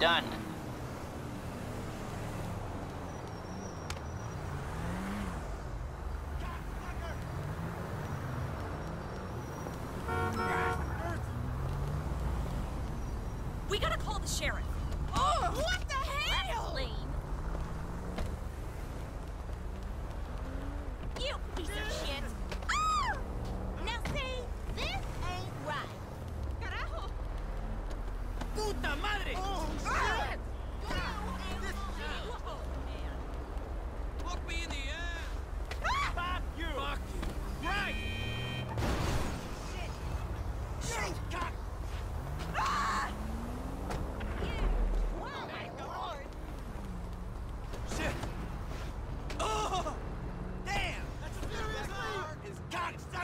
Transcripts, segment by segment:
Done. We gotta call the sheriff.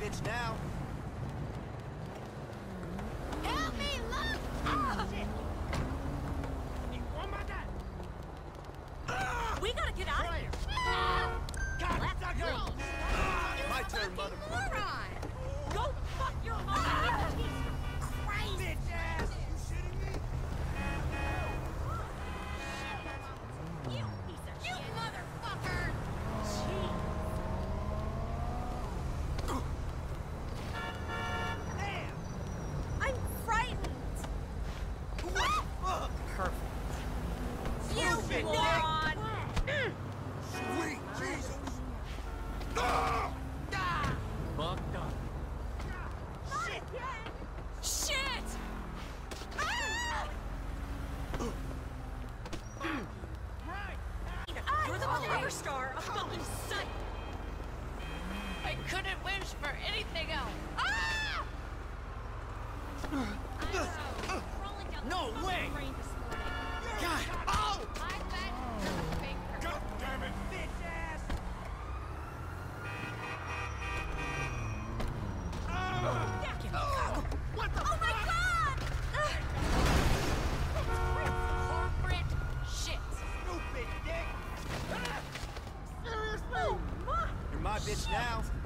bitch now. sight! I couldn't wish for anything else! Ah! No way! God! Oh! now.